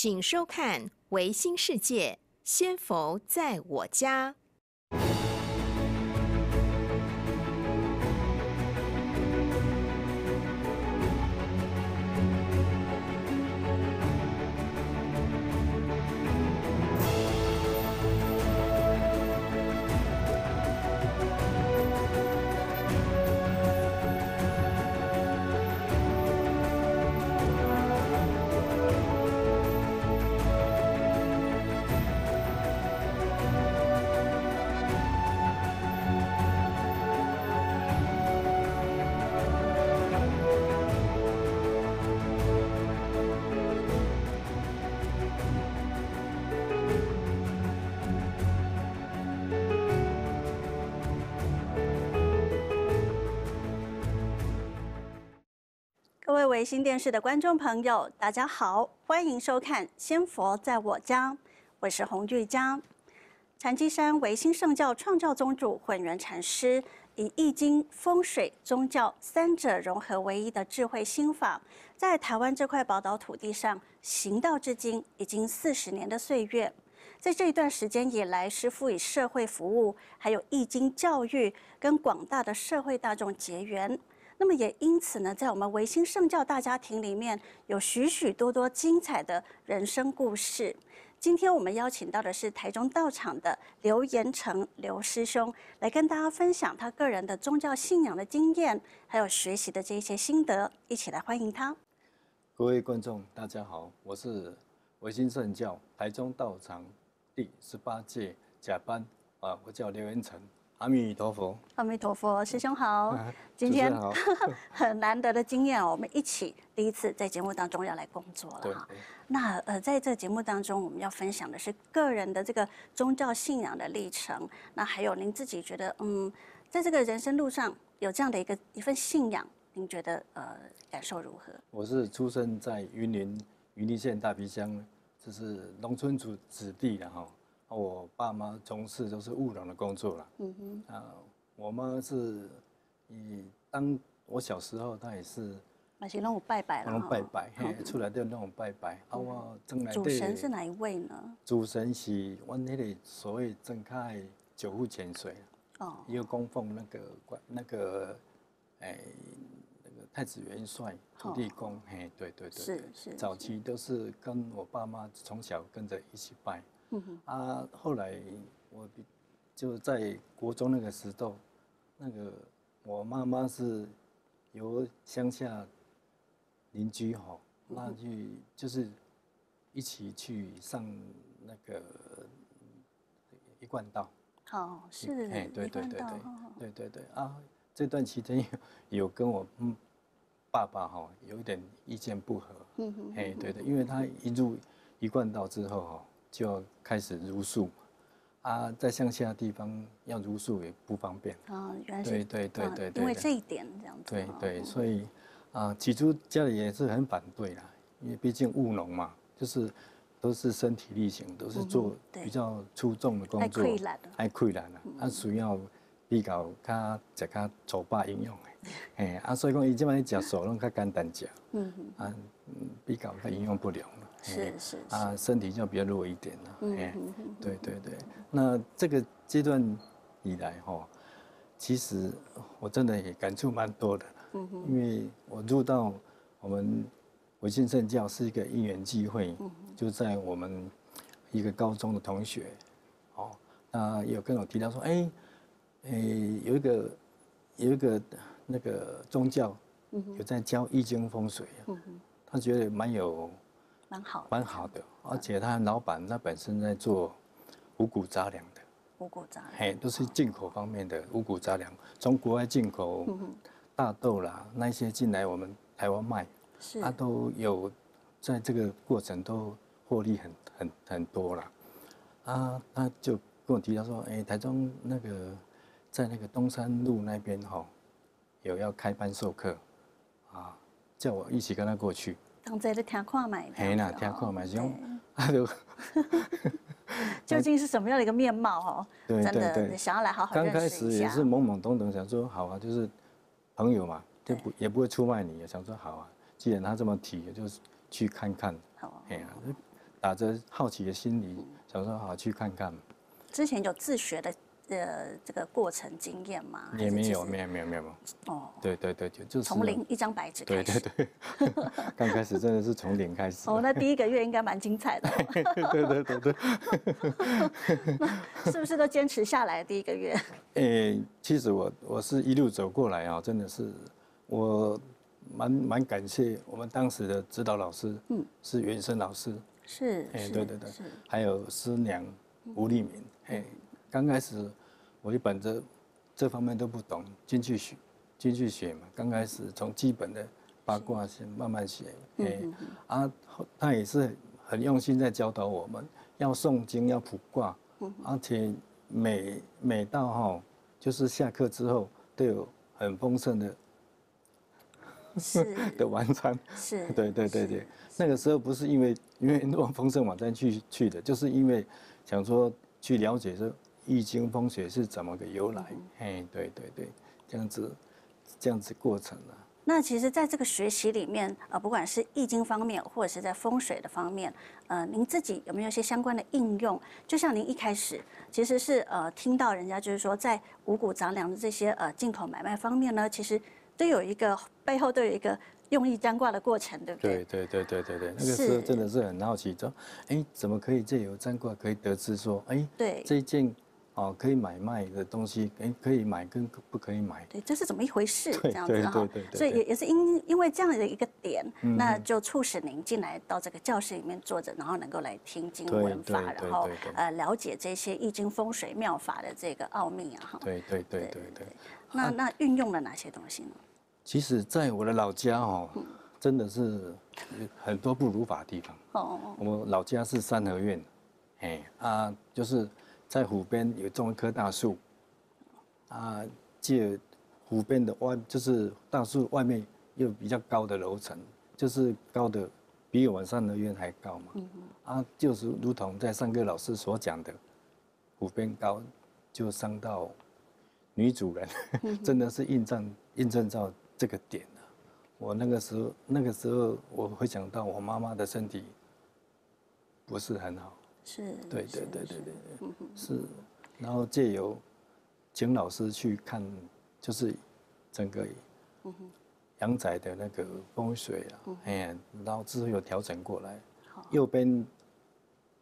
请收看《维新世界》，先佛在我家。位维新电视的观众朋友，大家好，欢迎收看《仙佛在我家》，我是洪玉江。禅机山维新圣教创教宗主混元禅师，以易经、风水、宗教三者融合为一的智慧心法，在台湾这块宝岛土地上行道至今，已经四十年的岁月。在这一段时间以来，师父以社会服务，还有易经教育，跟广大的社会大众结缘。那么也因此呢，在我们维新圣教大家庭里面，有许许多多精彩的人生故事。今天我们邀请到的是台中道场的刘延成刘师兄，来跟大家分享他个人的宗教信仰的经验，还有学习的这一些心得，一起来欢迎他。各位观众，大家好，我是维新圣教台中道场第十八届甲班啊，我叫刘延成。阿弥陀佛，阿弥陀佛，师兄好。今天 很难得的经验哦，我们一起第一次在节目当中要来工作了哈。那呃，在这节目当中，我们要分享的是个人的这个宗教信仰的历程。那还有您自己觉得，嗯，在这个人生路上有这样的一个一份信仰，您觉得呃感受如何？我是出生在云林云林县大皮乡，这是农村子子弟的哈。我爸妈从事都是务农的工作了。嗯哼。啊，我妈是以当我小时候，她也是。那些那种拜拜了。那种拜拜，嘿，出来就那种拜拜。啊，我正来。主神是哪一位呢？主神是我那里所谓正开九户泉水。哦。一个供奉那个关那个，哎，那个太子元帅土地公，嘿，对对对。是是。早期都是跟我爸妈从小跟着一起拜。啊，后来我就在国中那个时候，那个我妈妈是由乡下邻居哈，那去就是一起去上那个一贯道。哦，是，哎，对对对对，对对对啊，这段期间有跟我嗯爸爸哈有一点意见不合。嗯哼，哎，对对，因为他一入一贯道之后哈。就要开始茹素，啊，在乡下地方要茹素也不方便。啊。原来是对对对对对，因为这一点这样子。对对，所以啊，起初家里也是很反对啦，因为毕竟务农嘛，就是都是身体力行，都是做比较出众的工作，太困难了，太困难了，啊，需要比较较食较粗饱营养的。嘿，啊，所以讲伊即摆食素拢较简单食，嗯啊，比较较营养不良。了，是是啊，身体就比较弱一点了，嗯对对对，那这个阶段以来哈，其实我真的也感触蛮多的，嗯哼，因为我入到我们维新圣教是一个因缘机会，嗯就在我们一个高中的同学，哦，那有跟我提到说，哎，哎，有一个有一个。那个宗教有在教易经风水啊，他觉得蛮有，蛮好，蛮好的。而且他老板他本身在做五谷杂粮的，五谷杂粮，嘿，都是进口方面的五谷杂粮，从国外进口大豆啦，那些进来我们台湾卖，是，他都有在这个过程都获利很很很多了。啊，他就跟我提到说，哎，台中那个在那个东山路那边哈。有要开班授课，啊，叫我一起跟他过去。刚在的听看买。嘿啦，听看买，用，啊就。究竟是什么样的一个面貌哦？对对对，想要来好好刚开始也是懵懵懂懂，想说好啊，就是朋友嘛，就不也不会出卖你，想说好啊，既然他这么提，就是去看看。好。哎呀，打着好奇的心理，想说好去看看。之前有自学的。呃，这个过程经验嘛，也没有，没有，没有，没有。哦，对对对，就就是从零一张白纸开始。对对对，刚开始真的是从零开始。哦，那第一个月应该蛮精彩的。对对对对。是不是都坚持下来第一个月？诶，其实我我是一路走过来啊，真的是我蛮蛮感谢我们当时的指导老师，嗯，是原生老师，是，哎，对对对，还有师娘吴立敏，哎。刚开始，我一本着这方面都不懂，进去学，进去学嘛。刚开始从基本的八卦先慢慢学，哎，啊，他也是很用心在教导我们，要诵经，要卜卦，而且每每到哈，就是下课之后都有很丰盛的，是 的晚餐，是，对对对对，那个时候不是因为因为往丰盛网站去去的，就是因为想说去了解这。易经风水是怎么个由来？嘿，对对对，这样子，这样子过程啊。那其实，在这个学习里面，呃，不管是易经方面，或者是在风水的方面，呃，您自己有没有一些相关的应用？就像您一开始其实是呃听到人家就是说，在五谷杂粮的这些呃进口买卖方面呢，其实都有一个背后都有一个。用易占卦的过程，对不对？对对对对对对，那个时候真的是很好奇，说，哎，怎么可以借由占卦可以得知说，哎，对，这件哦可以买卖的东西，哎，可以买跟不可以买，对，这是怎么一回事？这样子哈，所以也也是因因为这样的一个点，那就促使您进来到这个教室里面坐着，然后能够来听经文法，然后呃了解这些易经风水妙法的这个奥秘啊，哈。对对对对对。那那运用了哪些东西呢？其实，在我的老家哦，真的是很多不如法的地方。哦，我们老家是三合院，哎啊，就是在湖边有种一棵大树，啊，借湖边的外，就是大树外面有比较高的楼层，就是高的比我们三合院还高嘛。嗯啊，就是如同在上课老师所讲的，湖边高就伤到女主人，真的是印证印证到。这个点呢，我那个时候，那个时候我会想到我妈妈的身体不是很好，是，对对对对对，是，然后借由请老师去看，就是整个阳宅的那个风水啊，哎，然后之后有调整过来，右边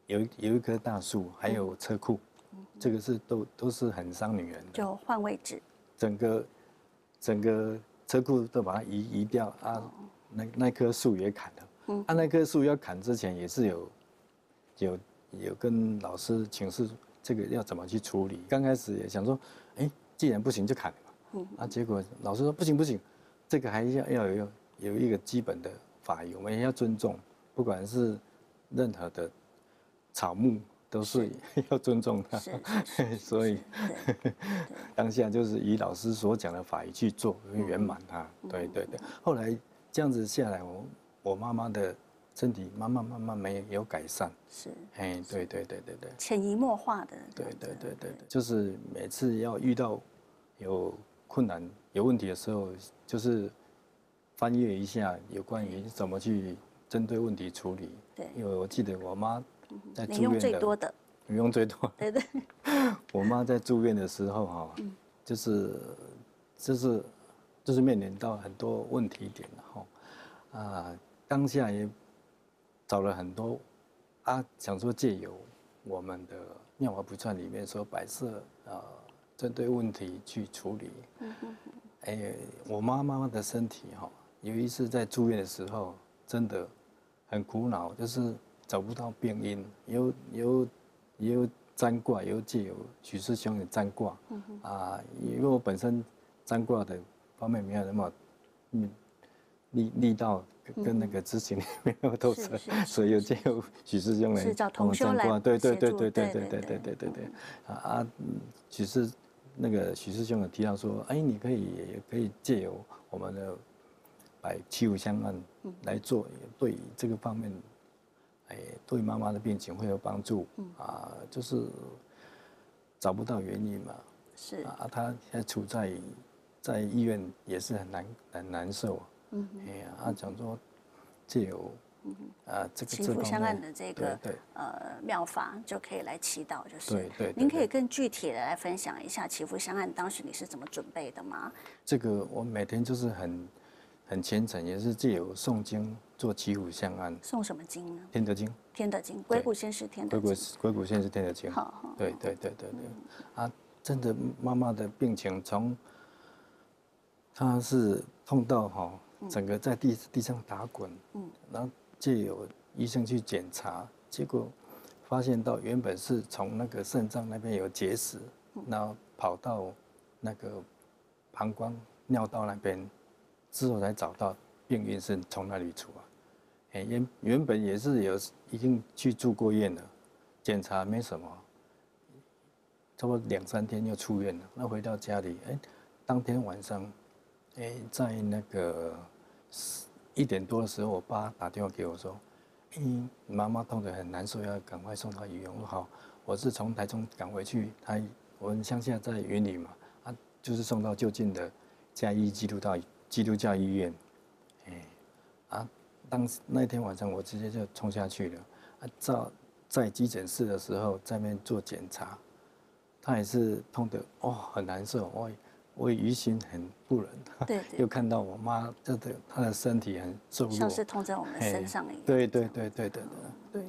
有有一棵大树，还有车库，这个是都都是很伤女人的，就换位置，整个整个。车库都把它移移掉啊，那那棵树也砍了。嗯，啊，那棵树要砍之前也是有有有跟老师请示这个要怎么去处理。刚开始也想说，哎，既然不行就砍嘛。嗯，啊，结果老师说不行不行，这个还要要有有一个基本的法仪，我们也要尊重，不管是任何的草木。都是 要尊重他，所以 当下就是以老师所讲的法仪去做，圆满他。对对对，后来这样子下来，我我妈妈的身体慢慢慢慢没有改善。是，哎，对对对对对，潜移默化的。对对对对对，就是每次要遇到有困难、有问题的时候，就是翻阅一下有关于怎么去针对问题处理。对，因为我记得我妈。在住院的，你用最多。对对。我妈在住院的时候哈，就是，就是，就是面临到很多问题点哈，啊，当下也找了很多，啊，想说借由我们的妙法不传里面说摆设啊，针对问题去处理。嗯嗯哎，我妈妈的身体哈，有一次在住院的时候，真的很苦恼，就是。找不到病因，有有有占卦，有借由许师兄的占卦，啊，因为我本身占卦的方面没有那么嗯力力道跟那个执行没有透彻，所以有借由许师兄来帮我占卦，对对对对对对对对对对对，啊啊，许师那个许师兄有提到说，哎，你可以也可以借由我们的百七五香案来做，对这个方面。哎，对妈妈的病情会有帮助啊，就是找不到原因嘛。是啊，他现在处在在医院也是很难很难受。嗯，哎呀，他讲说借由啊，这个祈福香案的这个呃妙法就可以来祈祷，就是。对对。您可以更具体的来分享一下祈福香案当时你是怎么准备的吗？这个我每天就是很很虔诚，也是借由诵经做祈福香案。诵什么经呢？天德经。天德经，鬼谷先是天德。鬼谷鬼谷先是天德经。好好。对对对对对。啊，真的妈妈的病情从，她是碰到哈。整个在地地上打滚，嗯，然后就有医生去检查，结果发现到原本是从那个肾脏那边有结石，然后跑到那个膀胱、尿道那边，之后才找到病因是从那里出啊。哎，原原本也是有已经去住过院了，检查没什么，差不多两三天就出院了。那回到家里，哎，当天晚上。哎，在那个一点多的时候，我爸打电话给我说：“嗯，妈妈痛得很难受，要赶快送到医院。”我说好，我是从台中赶回去，他我们乡下在云里嘛，啊，就是送到就近的嘉义基督教基督教医院。哎，啊，当时那天晚上我直接就冲下去了。啊，在在急诊室的时候，在那边做检查，他也是痛得哦很难受，哦。我于心很不忍，对，又看到我妈，这的她的身体很瘦弱，像是痛在我们身上一样。对对对对对对。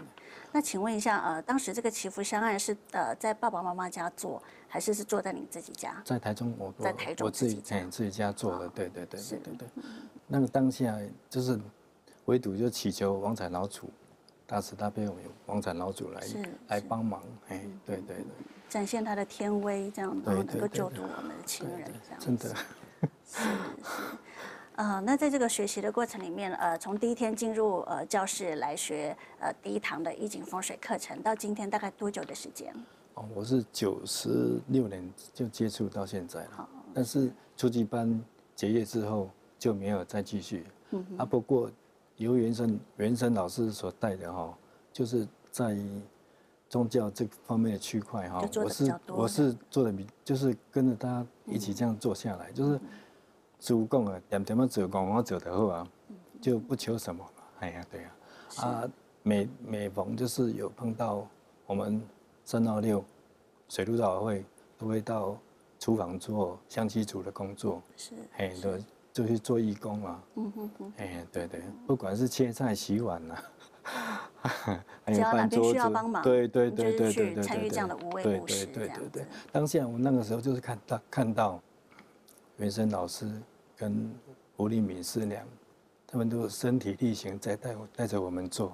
那请问一下，呃，当时这个祈福香案是呃在爸爸妈妈家做，还是是做在你自己家？在台中，我在台中我自己自己家做的，对对对对对对。那个当下就是唯独就祈求王彩老祖大慈大悲，有王彩老祖来来帮忙，哎，对对对。展现他的天威，这样然后能够救度我们的亲人，这样真的是是呃，那在这个学习的过程里面，呃，从第一天进入呃教室来学呃第一堂的易景风水课程，到今天大概多久的时间？哦，我是九十六年就接触到现在了，但是初级班结业之后就没有再继续。嗯啊，不过由原生原生老师所带的哈，就是在。宗教这方面的区块哈，我是我是做的比就是跟着他一起这样做下来，就是主供啊，点点么走公我走的后啊，就不求什么嘛，哎呀对呀，啊每每逢就是有碰到我们三到六水陆早会都会到厨房做香气组的工作，是，哎对，就去做义工啊，嗯哼哼，哎对对，不管是切菜洗碗呐。只要哪边需要帮忙，对对对对对对，参与这样的无畏故事这样子。当下我那个时候就是看到看到，原生老师跟吴立敏师娘，他们都身体力行在带带着我们做，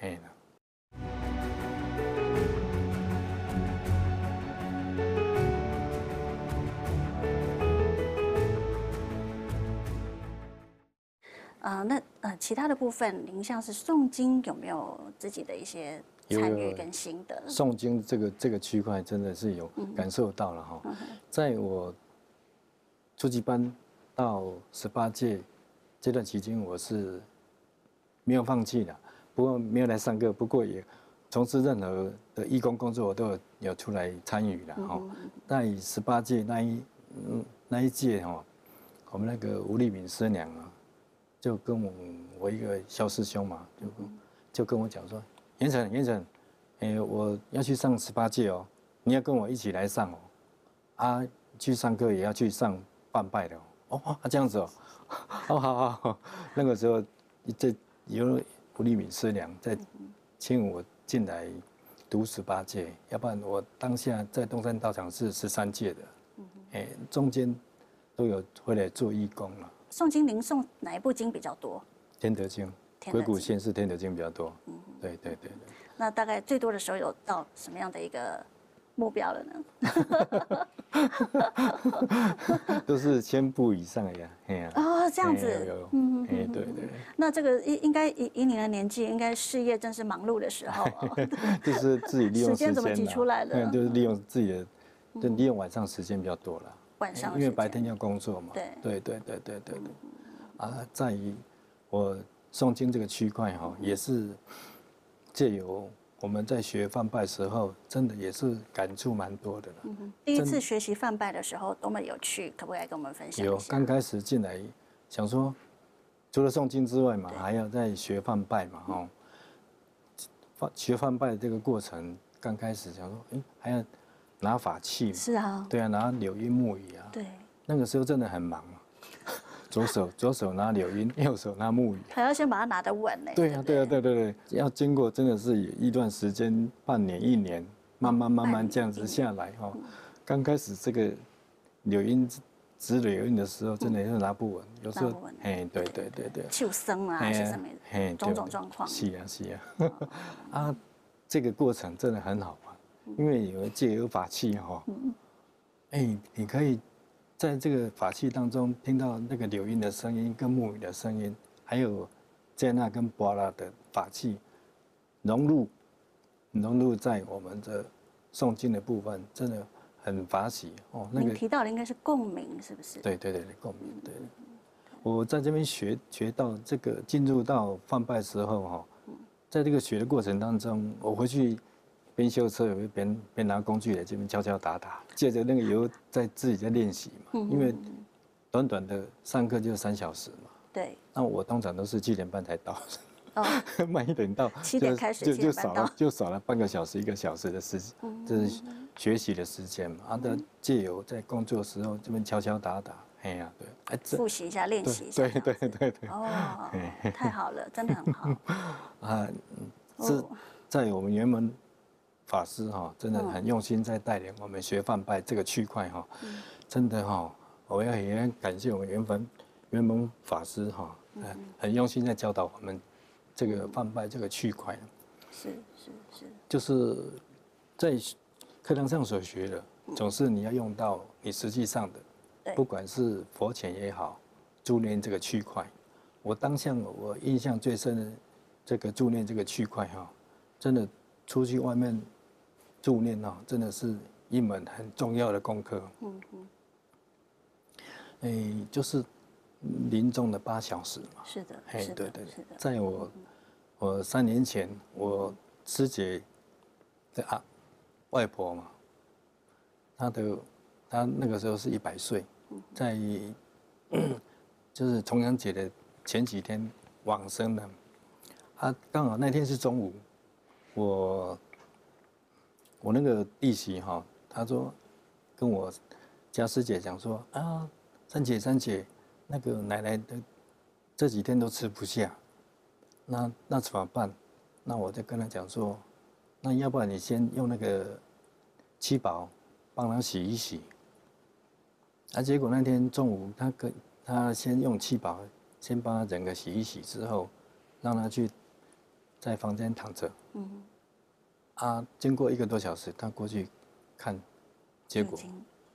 哎。啊，那呃，其他的部分，您像是诵经，有没有自己的一些参与跟心得？诵经这个这个区块真的是有感受到了哈，在我初级班到十八届这段期间，我是没有放弃的，不过没有来上课，不过也从事任何的义工工作，我都有有出来参与了哈。在十八届那一嗯那一届哈，我们那个吴丽敏师娘啊。就跟我我一个小师兄嘛，就就跟我讲说，严成严成，哎，我要去上十八届哦，你要跟我一起来上哦，啊，去上课也要去上半拜的哦，哦，这样子哦，哦，好好，那个时候这有胡立敏师娘在请我进来读十八届，要不然我当下在东山道场是十三届的，哎，中间都有回来做义工了。诵经，您诵哪一部经比较多？天德经，鬼谷县是天德经比较多。嗯，对对对对。那大概最多的时候有到什么样的一个目标了呢？都是千部以上呀，哎呀。哦，这样子。嗯，哎，对对。那这个应应该以以你的年纪，应该事业正是忙碌的时候。就是自己利用时间怎么挤出来的？就是利用自己的，就利用晚上时间比较多了。晚上，因为白天要工作嘛。对对对对对对对。啊，在于我诵经这个区块哈，也是借由我们在学范拜时候，真的也是感触蛮多的了。嗯第一次学习范拜的时候多么有趣，可不可以跟我们分享有，刚开始进来想说除了诵经之外嘛，还要再学范拜嘛，哦。范学范拜的这个过程，刚开始想说，哎，还要拿法器，是啊，对啊，拿柳荫木鱼啊，对，那个时候真的很忙。左手左手拿柳荫，右手拿木鱼，还要先把它拿得稳呢。对啊，对啊，对对对，要经过真的是一段时间，半年一年，慢慢慢慢这样子下来哈。刚开始这个柳荫直柳荫的时候，真的是拿不稳，有时候哎，对对对对，秋生啊，是什么种种状况。是啊是啊，啊，这个过程真的很好。玩，因为有借由法器哈，哎，你可以。在这个法器当中，听到那个柳音的声音跟木鱼的声音，还有在那跟波拉的法器融入融入在我们的诵经的部分，真的很法喜哦。那个提到的应该是共鸣，是不是？对对对对，共鸣。对，我在这边学学到这个进入到放拜时候哈，在这个学的过程当中，我回去。边修车有边边拿工具来这边敲敲打打，借着那个油在自己在练习嘛。因为短短的上课就三小时嘛。对。那我通常都是七点半才到，哦 慢一点到。七点开始，就就少了就少了半个小时一个小时的时间，这是学习的时间嘛。啊，的借由在工作时候这边敲敲打打，哎呀，对，哎，复习一下，练习一下。对对对对。哦，太好了，真的很好。啊，是在我们原本。法师哈，真的很用心在带领我们学范拜这个区块哈，真的哈，我要也感谢我们元丰元丰法师哈，很很用心在教导我们这个范拜这个区块。是是是。就是在课堂上所学的，总是你要用到你实际上的，不管是佛前也好，助念这个区块。我当下我印象最深的这个助念这个区块哈，真的出去外面。助念哦，真的是一门很重要的功课。嗯嗯。哎，就是临终的八小时嘛。是的，是的，对对。是的。在我我三年前，我师姐的啊外婆嘛，她的她那个时候是一百岁，在就是重阳节的前几天往生的。她刚好那天是中午，我。我那个弟媳哈，她说跟我家师姐讲说啊，三姐三姐，那个奶奶的这几天都吃不下，那那怎么办？那我就跟她讲说，那要不然你先用那个七宝帮她洗一洗。啊，结果那天中午，她跟她先用七宝先帮她整个洗一洗之后，让她去在房间躺着。嗯。啊，经过一个多小时，他过去看，结果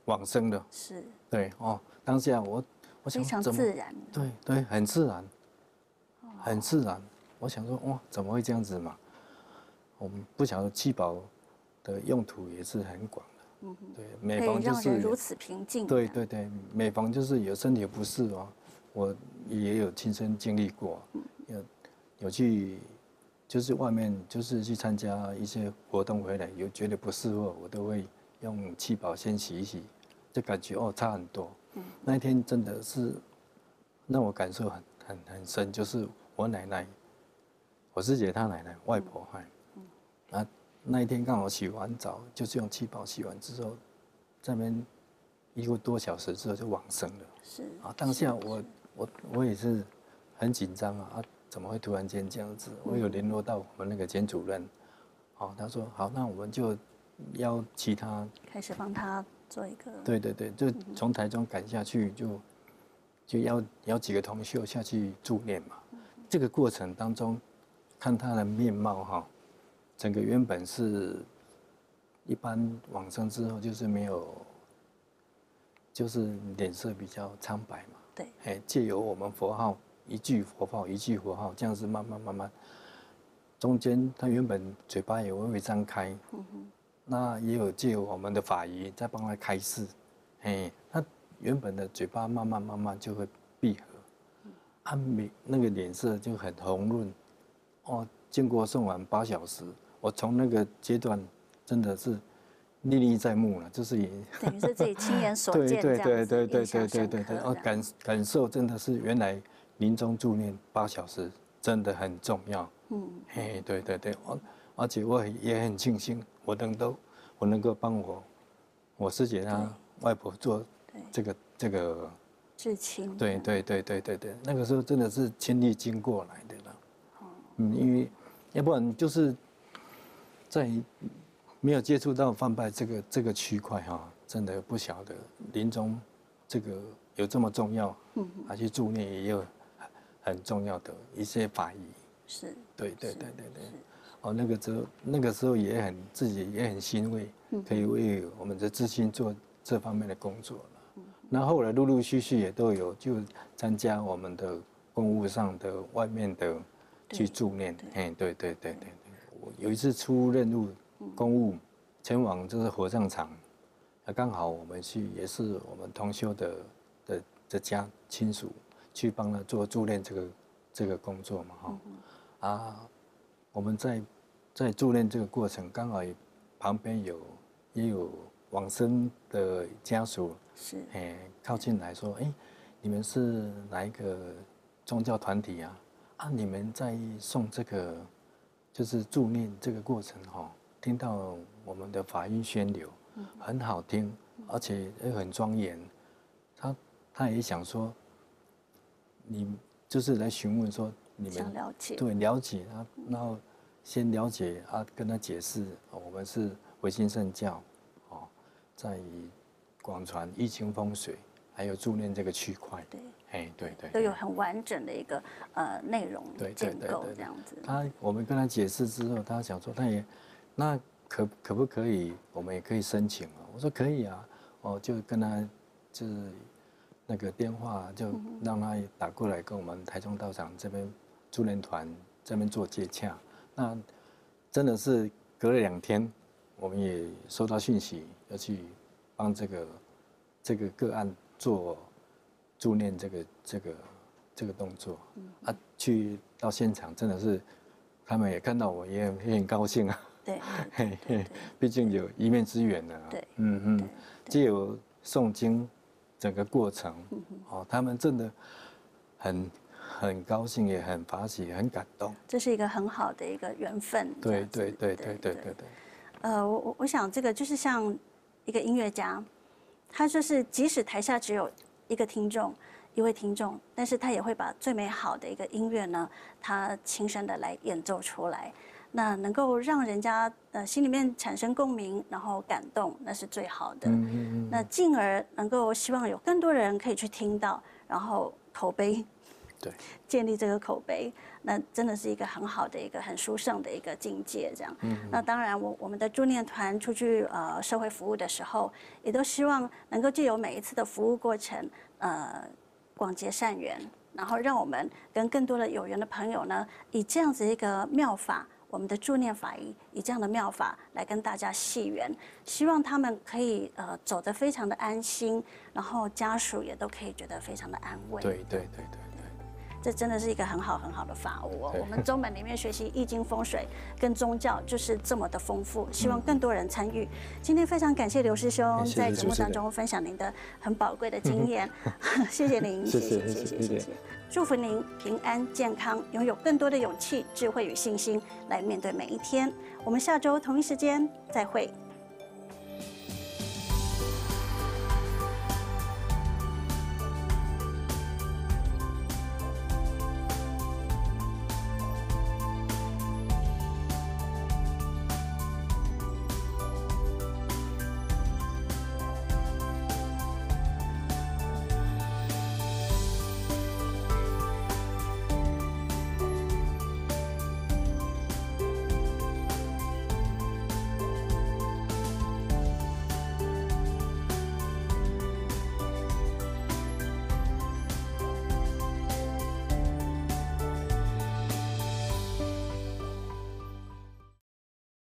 往生了。是，对哦。当下我我想非常自然，对对，很自然，很自然。我想说，哇，怎么会这样子嘛？我们不晓得七宝的用途也是很广的。嗯对，每逢就是如此平静。对对对，每逢就是有身体不适哦，我也有亲身经历过，有有去。就是外面就是去参加一些活动回来，有觉得不适合，我都会用气泡先洗一洗，就感觉哦差很多。那一天真的是让我感受很很很深，就是我奶奶，我师姐她奶奶外婆哈，啊那一天刚好洗完澡，就是用气泡洗完之后，那边一个多小时之后就往生了。是啊，当下我我我也是很紧张啊啊。怎么会突然间这样子？我有联络到我们那个简主任，哦，他说好，那我们就邀其他开始帮他做一个。对对对，就从台中赶下去，就就邀邀几个同学下去助念嘛。这个过程当中，看他的面貌哈，整个原本是一般往生之后就是没有，就是脸色比较苍白嘛。对，哎，借由我们佛号。一句佛号，一句佛号，这样子慢慢慢慢，中间他原本嘴巴也微微张开，那也有借我们的法仪在帮他开示，嘿，他原本的嘴巴慢慢慢慢就会闭合，他每那个脸色就很红润，哦，经过送完八小时，我从那个阶段真的是历历在目了，就是也等于是自己亲眼所见，对对对对对对对对对，哦，感感受真的是原来。临终助念八小时真的很重要。嗯，嘿，对对对，而而且我也很庆幸，我能够我能够帮我我师姐她外婆做这个这个至亲。对对对对对对，那个时候真的是亲历经过来的了。嗯，因为要不然就是在没有接触到泛拜这个这个区块哈，真的不晓得临终这个有这么重要，嗯，而且助念也有很重要的一些法医。是，对对对对对，哦，那个时候那个时候也很自己也很欣慰，可以为我们的知心做这方面的工作了。那后来陆陆续续也都有就参加我们的公务上的外面的去助念，哎，对对对对对，我有一次出任务公务前往就是火葬场，那刚好我们去也是我们同修的的的家亲属去帮他做助念这个这个工作嘛，哈。啊，我们在在助念这个过程，刚好旁边有也有往生的家属，是哎靠近来说，哎，你们是哪一个宗教团体啊？啊，你们在送这个就是助念这个过程哈，听到我们的法音宣流，很好听，而且也很庄严。他他也想说，你就是来询问说。你们了解对了解啊，然后先了解啊，跟他解释，我们是维新圣教，哦，在广传易经风水，还有助念这个区块，对，哎，对对，都有很完整的一个呃内容建构这样子。他我们跟他解释之后，他想说，他也那可可不可以，我们也可以申请啊？我说可以啊，哦，就跟他就是那个电话，就让他打过来跟我们台中道场这边。助念团这边做接洽，那真的是隔了两天，我们也收到讯息要去帮这个这个个案做助念这个这个这个动作。啊，去到现场真的是，他们也看到我，也也很高兴啊。对，毕竟有一面之缘呢。对，嗯嗯，既有诵经整个过程，哦，他们真的很。很高兴，也很发喜，很感动。这是一个很好的一个缘分。对对对对对对对。呃，我我我想这个就是像一个音乐家，他就是即使台下只有一个听众，一位听众，但是他也会把最美好的一个音乐呢，他亲身的来演奏出来。那能够让人家呃心里面产生共鸣，然后感动，那是最好的。嗯嗯嗯。那进而能够希望有更多人可以去听到，然后口碑。对，建立这个口碑，那真的是一个很好的一个很殊胜的一个境界。这样，嗯那当然，我我们的助念团出去呃社会服务的时候，也都希望能够借由每一次的服务过程，呃，广结善缘，然后让我们跟更多的有缘的朋友呢，以这样子一个妙法，我们的助念法医，以这样的妙法来跟大家系缘，希望他们可以呃走得非常的安心，然后家属也都可以觉得非常的安慰。对对对对。这真的是一个很好很好的法务哦。我们中本里面学习易经风水跟宗教就是这么的丰富，希望更多人参与。今天非常感谢刘师兄在节目当中分享您的很宝贵的经 验，谢谢您，谢谢谢谢谢谢，祝福您平安健康，拥有更多的勇气、智慧与信心来面对每一天。我们下周同一时间再会。